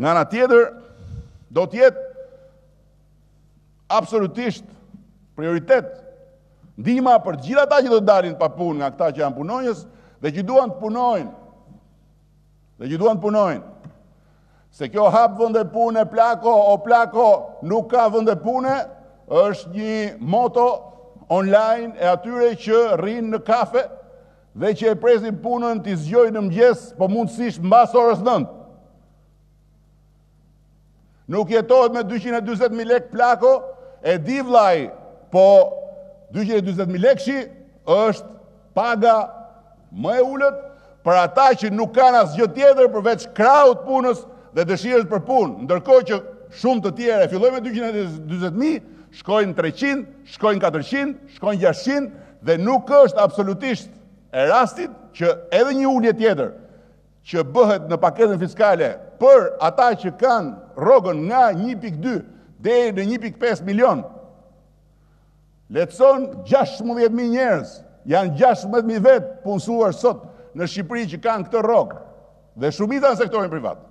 Nga ana tjetër, do të jetë absolutisht prioritet ndihma për të gjithë ata që do të dalin pa punë nga këta që janë punonjës dhe që duan të punojnë. Dhe që duan të punojnë. Se kjo hap vende pune plako o plako nuk ka vende pune, është një moto online e atyre që rrinë në kafe dhe që e presin punën t'i zgjojë në mëgjes, po mundësisht mbas orës nëntë. Nuk jetohet me 240.000 lek plako, e di vëllai, po 240.000 lekëshi është paga më e ulët, për ata që nuk kanë asgjë tjetër përveç krahut punës dhe dëshirës për punë, ndërkohë që shumë të tjerë e fillojnë me 240.000, shkojnë 300, shkojnë 400, shkojnë 600, Dhe nuk është absolutisht e rastit që edhe një ulje tjetër që bëhet në paketën fiskale për ata që kanë rrogën nga 1.2 deri në 1.5 milion, lehtëson 16.000 njerëz, janë 16.000 vetë punësuar sot në Shqipëri që kanë këtë rrogë dhe shumica në sektorin privat.